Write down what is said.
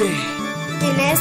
DJ Inés